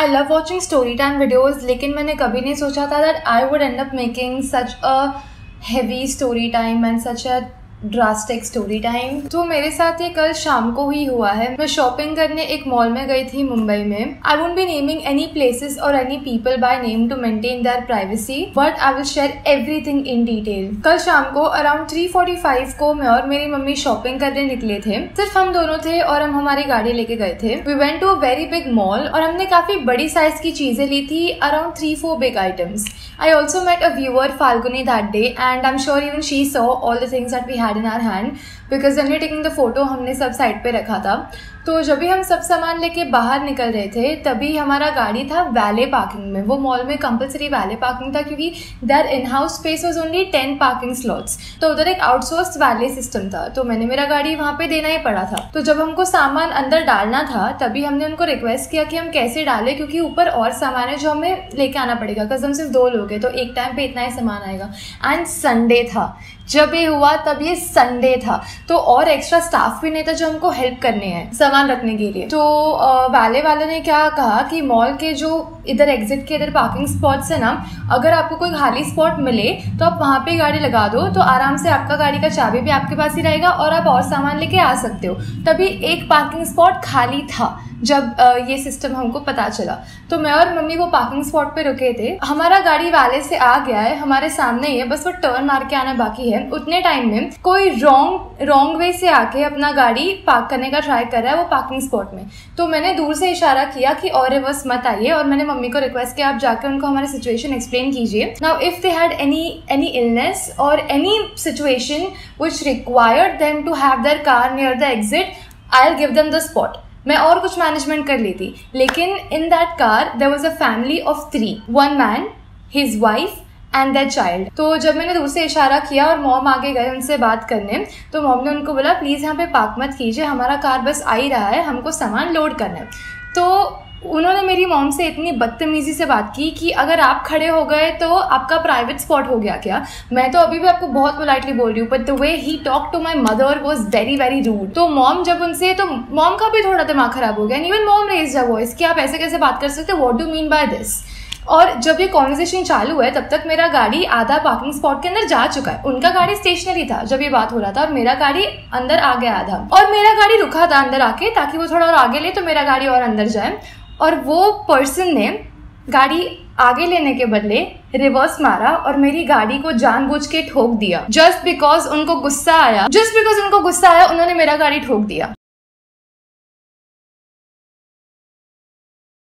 I love watching story time videos लेकिन मैंने कभी नहीं सोचा था that I would end up making such a heavy story time and such a drastic story time तो मेरे साथ ये कल शाम को ही हुआ है। मैं शॉपिंग करने एक मॉल में गई थी मुंबई में। I won't be naming any places or any people by name to maintain their privacy but I will share everything in detail कल शाम को अराउंड 3:45 को मैं और मेरी मम्मी शॉपिंग करने निकले थे। सिर्फ़ हम दोनों थे और हम हमारी गाड़ी लेके गए थे। We went to a very big mall और हमने काफ़ी बड़ी साइज़ की चीज़ें ली थी around three four big items I also met a viewer Falguni that day and I am sure even she saw all the things that we had in our hand because when taking the photo हमने सब side पे रखा था। तो जब भी हम सब सामान लेके बाहर निकल रहे थे, तभी हमारा गाड़ी था वैले पार्किंग में। वो मॉल में कंपलसरी वैले पार्किंग था क्योंकि there in house space was only ten parking slots तो उधर एक आउटसोर्स वैले सिस्टम था। तो मैंने मेरा गाड़ी वहाँ पे देना ही पड़ा था। तो जब हमको सामान अंदर डालना था, तभी हमने उनको रिक्वेस्ट किया कि हम कैसे डालें, क्योंकि ऊपर और सामान है जो हमें लेके आना पड़ेगा। बिकॉज़ हम सिर्फ़ दो लोग हैं तो एक टाइम पे इतना ही सामान आएगा। एंड संडे था। जब ये हुआ, तब ये संडे था। तो और एक्स्ट्रा स्टाफ भी नहीं था जो हमको हेल्प करने हैं, सामान रखने के लिए। तो वाले वाले ने क्या कहा कि मॉल के जो इधर एग्जिट के इधर पार्किंग स्पॉट्स है ना, अगर आपको कोई खाली स्पॉट मिले तो आप वहाँ पे गाड़ी लगा दो तो आराम से आपका गाड़ी का चाबी भी आपके पास ही रहेगा और आप और सामान लेके आ सकते हो। तभी एक पार्किंग स्पॉट खाली था। जब ये सिस्टम हमको पता चला। तो मैं और मम्मी वो पार्किंग स्पॉट पे रुके थे। हमारा गाड़ी वाले से आ गया है, हमारे सामने ही है, बस वो टर्न मार के आना बाकी है। उतने टाइम में कोई रॉन्ग रॉन्ग वे से आके अपना गाड़ी पार्क करने का ट्राई कर रहा है वो पार्किंग स्पॉट में। तो मैंने दूर से इशारा किया कि और रिवर्स मत आइए और मैंने मम्मी को रिक्वेस्ट किया, आप जाकर उनको हमारी सिचुएशन एक्सप्लेन कीजिए। Now if they had any any illness or any situation which required them to have their car near the exit I'll give them the spot मैं और कुछ मैनेजमेंट कर लेती लेकिन in that car there was a family of three one man his wife and that child तो जब मैंने दूर से इशारा किया और मॉम आगे गए उनसे बात करने तो मॉम ने उनको बोला प्लीज़ यहाँ पे पाक मत कीजिए, हमारा कार बस आ ही रहा है, हमको सामान लोड करना है। तो उन्होंने मेरी मॉम से इतनी बदतमीजी से बात की कि अगर आप खड़े हो गए तो आपका प्राइवेट स्पॉट हो गया क्या? मैं तो अभी भी आपको बहुत पोलाइटली बोल रही हूँ but the way he talk to my mother was very very rude तो मॉम जब उनसे तो मॉम का भी थोड़ा दिमाग खराब हो गया and even mom raise the voice कि आप ऐसे कैसे बात कर सकते what do mean by this और जब ये कॉन्वर्जेशन चालू है, तब तक मेरा गाड़ी आधा पार्किंग स्पॉट के अंदर जा चुका है। उनका गाड़ी स्टेशनरी था जब ये बात हो रहा था और मेरा गाड़ी अंदर आ गया आधा। और मेरा गाड़ी रुका था अंदर आके ताकि वो थोड़ा और आगे ले तो मेरा गाड़ी और अंदर जाए। और वो पर्सन ने गाड़ी आगे लेने के बदले रिवर्स मारा और मेरी गाड़ी को जानबूझ के ठोक दिया। जस्ट बिकॉज़ उनको गुस्सा आया जस्ट बिकॉज़ उनको गुस्सा आया उन्होंने मेरा गाड़ी ठोक दिया।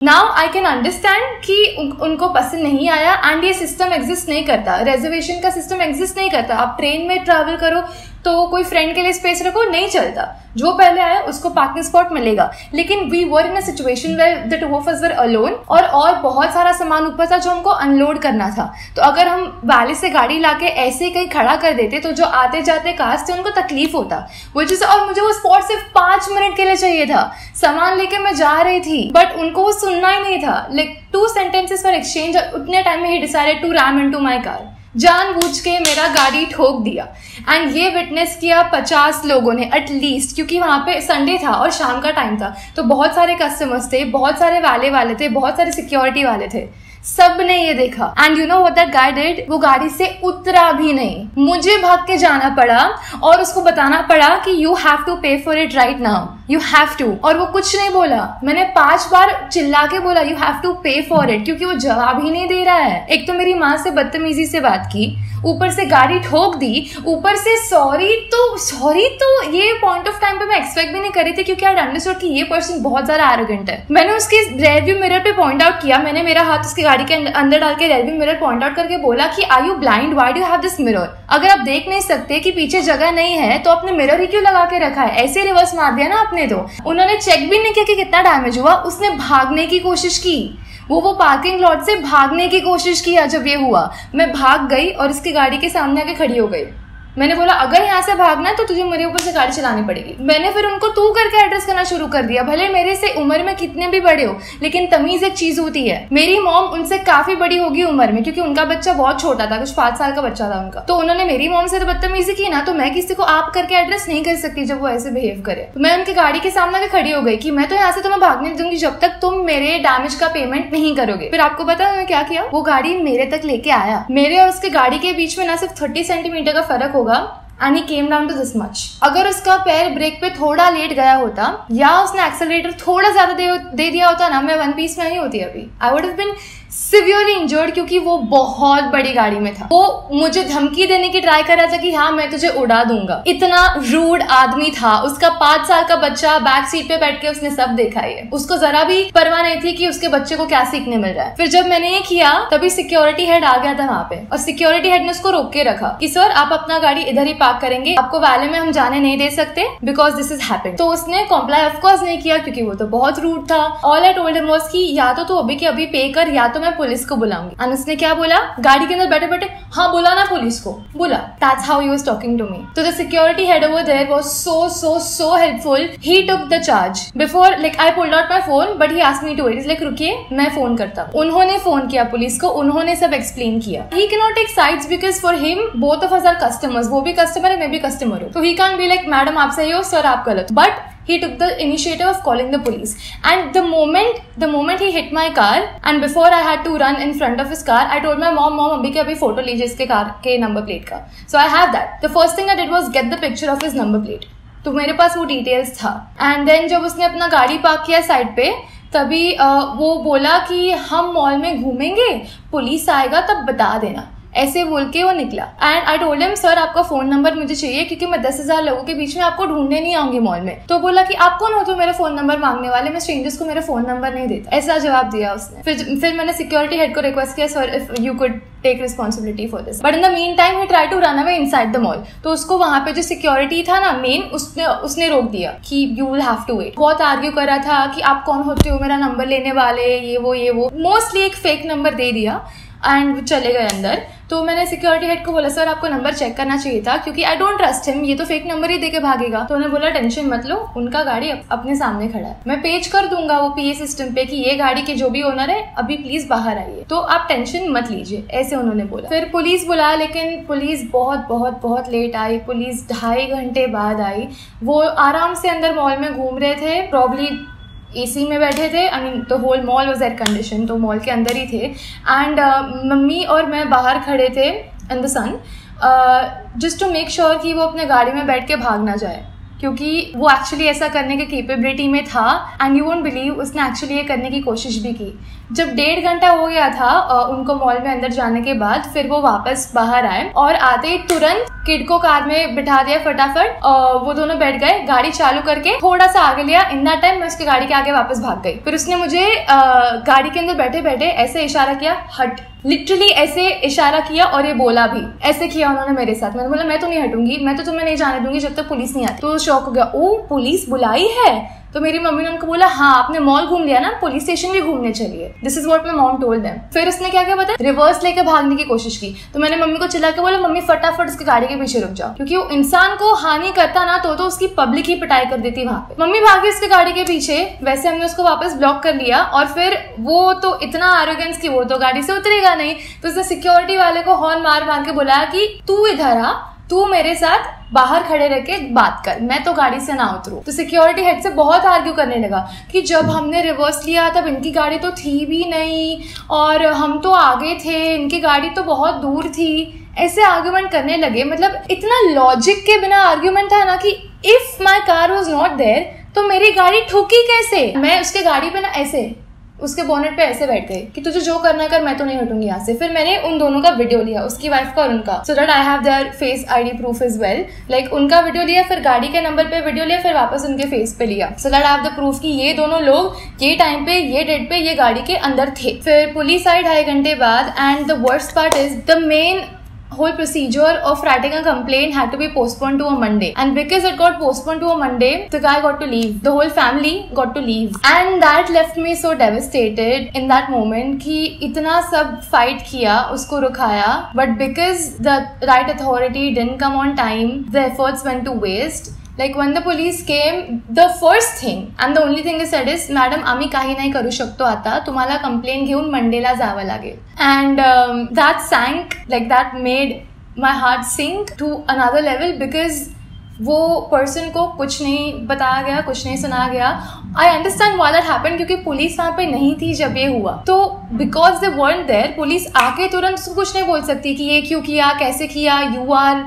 नाउ आई कैन अंडरस्टैंड कि उन, उनको पसंद नहीं आया एंड ये सिस्टम एग्जिस्ट नहीं करता। रिजर्वेशन का सिस्टम एग्जिस्ट नहीं करता। आप ट्रेन में ट्रैवल करो तो कोई फ्रेंड के लिए स्पेस रखो, नहीं चलता। जो पहले आया, उसको पार्किंग स्पॉट मिलेगा। लेकिन we were in situation where the two of were alone और और बहुत सारा सामान ऊपर था जो हमको अनलोड करना था। तो अगर हम वैली से गाड़ी लाके ऐसे कहीं खड़ा कर देते तो जो आते जाते कार्स थे, उनको तकलीफ़ होता। वो चीज़ और मुझे वो स्पॉट सिर्फ़ पाँच मिनट के लिए चाहिए था। सामान लेके मैं जा रही थी बट उनको वो सुनना ही नहीं था। Like two sentences for exchange उतने टाइम में ही decided to ram into my car जानबूझ के मेरा गाड़ी ठोक दिया। एंड ये विटनेस किया पचास लोगों ने एटलीस्ट क्योंकि वहाँ पे संडे था और शाम का टाइम था। तो बहुत सारे कस्टमर्स थे, बहुत सारे वाले वाले थे, बहुत सारे सिक्योरिटी वाले थे। सबने ये देखा। And you know what that guy did वो गाड़ी से उतरा भी नहीं। मुझे भाग के जाना पड़ा और उसको बताना पड़ा कि you have to pay for it right now you have to और वो कुछ नहीं बोला। मैंने पाँच बार चिल्ला के बोला you have to pay for it क्योंकि वो जवाब ही नहीं दे रहा है। एक तो मेरी माँ से बदतमीजी से बात की, ऊपर से गाड़ी ठोक दी, ऊपर से सॉरी तो सॉरी तो ये पॉइंट ऑफ़ टाइम पे मैं एक्सपेक्ट भी नहीं करी थी क्योंकि आई अंडरस्टूड कि ये पर्सन बहुत ज़्यादा एरोगेंट है. मैंने उसके रेयरव्यू मिरर पे पॉइंट आउट किया। मैंने मेरा हाथ उसकी गाड़ी के अंदर डाल के रेयरव्यू मिरर पॉइंट आउट करके बोला कि I you blind why do have this mirror अगर आप देख नहीं सकते कि पीछे जगह नहीं है तो आपने मिरर ही क्यों लगा के रखा है? ऐसे रिवर्स मार दिया ना आपने। तो उन्होंने चेक भी नहीं किया कि कितना डैमेज हुआ। उसने भागने की कोशिश की। वो वो पार्किंग लॉट से भागने की कोशिश किया जब ये हुआ। मैं भाग गई और इसकी गाड़ी के सामने आके खड़ी हो गई। मैंने बोला, अगर यहाँ से भागना है तो तुझे मेरे ऊपर से गाड़ी चलानी पड़ेगी। मैंने फिर उनको तू करके एड्रेस करना शुरू कर दिया। भले मेरे से उम्र में कितने भी बड़े हो, लेकिन तमीज एक चीज़ होती है। मेरी मॉम उनसे काफ़ी बड़ी होगी उम्र में, क्योंकि उनका बच्चा बहुत छोटा था, कुछ पाँच साल का बच्चा था उनका। तो उन्होंने मेरी मॉम से तो बदतमीजी की ना तो मैं किसी को आप करके एड्रेस नहीं कर सकती जब वो ऐसे बिहेव करे। तो मैं उनकी गाड़ी के सामने खड़ी हो गई कि मैं तो यहाँ से तुम्हें भागने दूँगी जब तक तुम मेरे डैमेज का पेमेंट नहीं करोगे। फिर आपको पता है क्या किया? वो गाड़ी मेरे तक लेके आया। मेरे और उसके गाड़ी के बीच में ना सिर्फ़ थर्टी सेंटीमीटर का फ़र्क होगा and he came down to this much अगर उसका पैर ब्रेक पे थोड़ा लेट गया होता या उसने एक्सेलरेटर थोड़ा ज़्यादा दे, दे दिया होता ना मैं वन पीस में ही होती अभी I would have been severely injured क्योंकि वो बहुत बड़ी गाड़ी में था। वो मुझे धमकी देने की ट्राई कर रहा था कि हाँ मैं तुझे उड़ा दूँगा। इतना रूड आदमी था। उसका पाँच साल का बच्चा बैक सीट पे बैठ के उसने सब देखा है उसको जरा भी परवाह नहीं थी कि उसके बच्चे को क्या सीखने मिल रहा है। फिर जब मैंने ये किया, तभी सिक्योरिटी हेड आ गया था वहाँ पे। और सिक्योरिटी हेड ने उसको रोक के रखा कि, सर, आप अपना गाड़ी इधर ही पार्क करेंगे। आपको वैले में हम जाने नहीं दे सकते बिकॉज़ दिस इज़ हैपन तो उसने कॉम्प्लाई ऑफकोर्स नहीं किया क्योंकि वो तो बहुत रूड था। ऑल आई टोल्ड वॉज़ की या तू अभी के अभी पे कर, या तो मैं पुलिस को बुलाऊँगी। एंड उसने क्या बोला? गाड़ी के अंदर बैठे बैठे हाँ बोला ना पुलिस को। बोला that's how he was talking to me तो the security head over there was so so so helpful he took the charge before like I pulled out my phone but he asked me to it like रुकिए मैं phone करता हूँ. उन्होंने phone किया police को, उन्होंने सब explain किया। He can not take sides because for him both of us are customers वो भी कस्टमर है, मैं भी कस्टमर हूँ। तो he can be like madam आप सही हो सर आप गलत but he took the initiative of calling the police and the moment the moment he hit my car and before i had to run in front of his car i told my mom mom abhi ke abhi photo लीजिए इसके car के number plate का so I have that the first thing I did was get the picture of his number plate तो मेरे पास वो details था and then जब उसने अपना गाड़ी पार्क किया साइड पे तभी वो बोला कि हम मॉल में घूमेंगे पुलिस आएगा तब बता देना ऐसे बोल के वो निकला। And I told him sir आपका फ़ोन नंबर मुझे चाहिए क्योंकि मैं दस हज़ार लोगों के बीच में आपको ढूँढने नहीं आऊँगी मॉल में। तो बोला कि, आप कौन हो तो मेरा फ़ोन नंबर मांगने वाले? मैं स्ट्रेंजर्स को मेरा फ़ोन नंबर नहीं देता। ऐसा जवाब दिया उसने। फिर फिर मैंने सिक्योरिटी हेड को रिक्वेस्ट किया sir if you could take responsibility for this but in the meantime he try to run away inside the mall तो उसको वहाँ पे जो सिक्योरिटी था ना मेन उसने उसने रोक दिया कि you will have to wait बहुत आर्ग्यू कर रहा था कि आप कौन होते हो? मेरा नंबर लेने वाले, ये वो ये वो। मोस्टली एक फेक नंबर दे दिया। एंड चले गए अंदर। तो मैंने सिक्योरिटी हेड को बोला, सर, आपको नंबर चेक करना चाहिए था, क्योंकि आई डोंट ट्रस्ट हिम ये तो फेक नंबर ही देके भागेगा। तो उन्होंने बोला टेंशन मत लो, उनका गाड़ी अपने सामने खड़ा है। मैं पेज कर दूँगा वो पीए सिस्टम पे कि ये गाड़ी के जो भी ओनर है, अभी प्लीज़ बाहर आइए। तो आप टेंशन मत लीजिए, ऐसे उन्होंने बोला। फिर पुलिस बुलाया लेकिन पुलिस बहुत बहुत बहुत लेट आई। पुलिस ढाई घंटे बाद आई। वो आराम से अंदर मॉल में घूम रहे थे प्रॉब्ली एसी में बैठे थे I mean the whole mall was air condition तो मॉल के अंदर ही थे. एंड uh, मम्मी और मैं बाहर खड़े थे in the sun just to make sure कि वो अपने गाड़ी में बैठ के भाग ना जाए. क्योंकि वो एक्चुअली ऐसा करने के कैपेबिलिटी में था एंड यू वोंट बिलीव उसने एक्चुअली ये करने की कोशिश भी की. जब डेढ़ घंटा हो गया था उनको मॉल में अंदर जाने के बाद, फिर वो वापस बाहर आए और आते ही तुरंत किड को कार में बिठा दिया फटाफट। वो दोनों बैठ गए, गाड़ी चालू करके थोड़ा सा आगे लिया। इन टाइम मैं उसकी गाड़ी के आगे वापस भाग गई। फिर उसने मुझे गाड़ी के अंदर बैठे बैठे ऐसे इशारा किया, हट। लिटरली ऐसे इशारा किया और ये बोला भी। ऐसे किया उन्होंने मेरे साथ। मैंने बोला, मैं तो नहीं हटूँगी। मैं तो तुम्हें नहीं जाने दूँगी जब तक पुलिस नहीं आती। तो शौक हो गया, ओ, पुलिस बुलाई है? तो मेरी मम्मी ने उनको बोला हाँ आपने मॉल घूम लिया ना पुलिस स्टेशन भी घूमने चलिए। This is what my mom told them फिर उसने क्या क्या बताया रिवर्स लेकर भागने की कोशिश की। तो मैंने मम्मी को चिल्ला के बोला, मम्मी, फटाफट उसकी गाड़ी के पीछे रुक जाओ, क्योंकि वो इंसान को हानि करता ना तो तो उसकी पब्लिक ही पिटाई कर देती वहाँ पे। मम्मी भागी उसकी गाड़ी के पीछे। वैसे हमने उसको वापस ब्लॉक कर लिया और फिर वो तो इतना आरोगेंस की, वो तो गाड़ी से उतरेगा नहीं। तो उसने सिक्योरिटी वाले को हॉर्न मार मार के बोला कि, तू इधर आ तू मेरे साथ बाहर खड़े रह के बात कर। मैं तो गाड़ी से ना उतरू। तो सिक्योरिटी हेड से बहुत आर्ग्यू करने लगा कि जब हमने रिवर्स लिया, तब इनकी गाड़ी तो थी भी नहीं और हम तो आगे थे। इनकी गाड़ी तो बहुत दूर थी। ऐसे आर्ग्यूमेंट करने लगे। मतलब इतना लॉजिक के बिना आर्ग्यूमेंट था ना कि if my car was not there तो मेरी गाड़ी ठुकी कैसे? मैं उसके गाड़ी पे ना, ऐसे उसके बोनेट पे ऐसे बैठ गए कि तुझे जो करना कर, मैं तो नहीं हटूँगी यहाँ से। फिर मैंने उन दोनों का वीडियो लिया, उसकी वाइफ का और उनका। So that I have their face ID proof is well like उनका वीडियो लिया, फिर गाड़ी के नंबर पे वीडियो लिया, फिर वापस उनके फेस पे लिया। So that I have the proof कि ये दोनों लोग, ये टाइम पे, ये डेट पे, ये गाड़ी के अंदर थे। फिर पुलिस आई ढाई घंटे बाद and the worst part is the main whole procedure of writing a complaint had to be postponed to a Monday. And because it got postponed to a Monday, the guy got to leave. The whole family got to leave. And that left me so devastated in that moment कि इतना सब fight किया उसको रुकाया but because the right authority didn't come on time the efforts went to waste like, when the police came, the first thing, and the only thing they said is madam आम्ही काही नाही करू शकतो आता. तुम्हाला कंप्लेंट घेऊन मंडेला जावं लागेल. And that sank like that made my heart sink to another level because वो पर्सन को कुछ नहीं बताया गया, कुछ नहीं सुनाया गया. I understand why that happen क्योंकि पुलिस वहाँ पे नहीं थी जब ये हुआ. तो because they world there police आके तुरंत कुछ नहीं बोल सकती कि ये क्यों किया, कैसे किया यू आर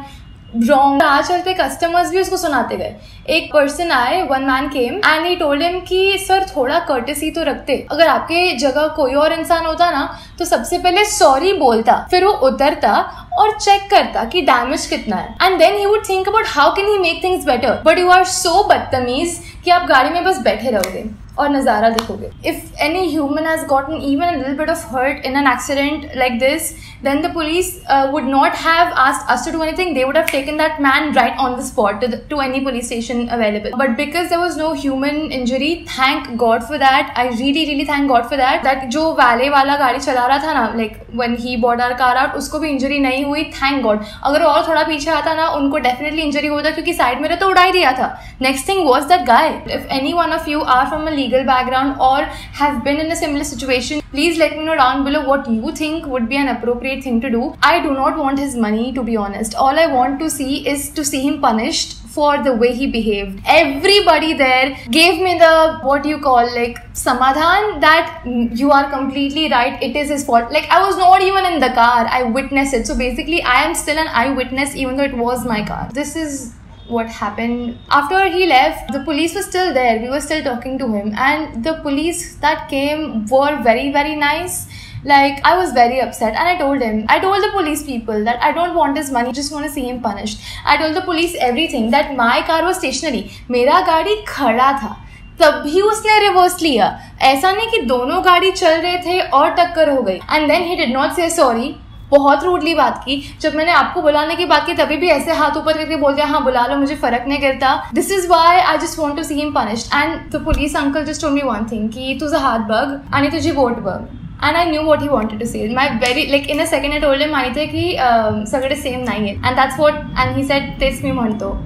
रॉन्ग आज चलते कस्टमर्स भी उसको सुनाते गए। एक पर्सन आए one man came and he told him कि, सर, थोड़ा कर्टेसी तो रखते। अगर आपके जगह कोई और इंसान होता ना तो सबसे पहले सॉरी बोलता, फिर वो उतरता और चेक करता कि डैमेज कितना है। And then he would think about how can he make things better but you are so बदतमीज कि आप गाड़ी में बस बैठे रहोगे। और नज़ारा देखोगे। If any human has gotten even little bit of hurt in an accident like this then the police would not have asked us to do anything they would have taken that man right on the spot to any police station available but because there was no human injury thank God for that I really really thank God for that that जो वाले वाला गाड़ी चला रहा था ना like one he bored our car out उसको भी इंजरी नहीं हुई थैंक गॉड अगर और थोड़ा पीछे आता ना, उनको डेफिनेटली इंजरी होता क्योंकि साइड में तो उड़ा ही दिया था। Next thing was that guy if any one of you are from a league legal background or have been in a similar situation, please let me know down below what you think would be an appropriate thing to do. I do not want his money to be honest. All I want to see is to see him punished for the way he behaved. Everybody there gave me the what you call like samadhan that you are completely right. It is his fault. Like I was not even in the car. I witnessed it. So basically, I am still an eyewitness, even though it was my car. This is what happened after he left the police was still there we were still talking to him and the police that came were very very nice like i was very upset and i told him i told the police people that i don't want his money just want to see him punished i told the police everything that my car was stationary मेरा गाड़ी खड़ा था तभी उसने reverse लिया ऐसा नहीं कि दोनों गाड़ी चल रहे थे और टक्कर हो गई and then he did not say sorry बहुत रूडली बात की। जब मैंने आपको बुलाने की बात की तभी भी ऐसे हाथ ऊपर करके बोल दिया हाँ बुला लो मुझे फर्क नहीं करता। This is why I just want to see him punished and the police uncle just only me one thing की तुझा हात बघ आणि तुझी बोट बघ and I knew what he wanted to say my very like in a second I told माहिती आहे की सगळे सेम नाही आहेत and that's what and he said तेच मी म्हणतो.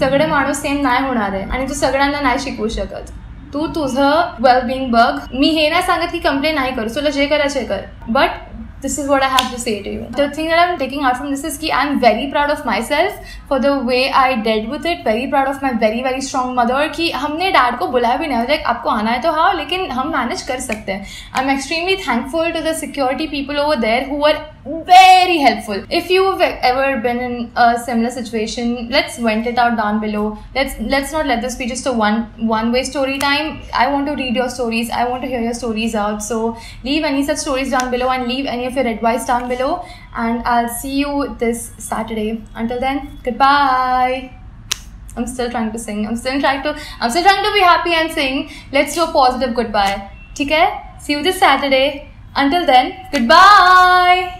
सगळे माणूस सेम नाही होणार आहे आणि तू सगळ्यांना नाही शिकवू शकत. तू तुझं वेलबिंग बघ. मी हे नाही सांगत की कंप्लेन नाही कर. तुला जे करायचे कर. But this is what I have to say to you. The thing that I'm taking out from this is that I'm very proud of myself for the way I dealt with it. Very proud of my very very strong mother कि हमने dad को बुलाया भी नहीं like आपको आना है तो हाँ लेकिन हम मैनेज कर सकते हैं I am extremely thankful to the security people over there who are very helpful. If you've ever been in a similar situation let's vent it out down below. Let's let's not let this be just a one one way story time. I want to read your stories. I want to hear your stories out. So leave any such stories down below and leave any of your advice down below. And i'll see you this saturday. Until then goodbye. I'm still trying to sing. I'm still trying to i'm still trying to be happy and sing. Let's do a positive goodbye. Okay see you this saturday. Until then goodbye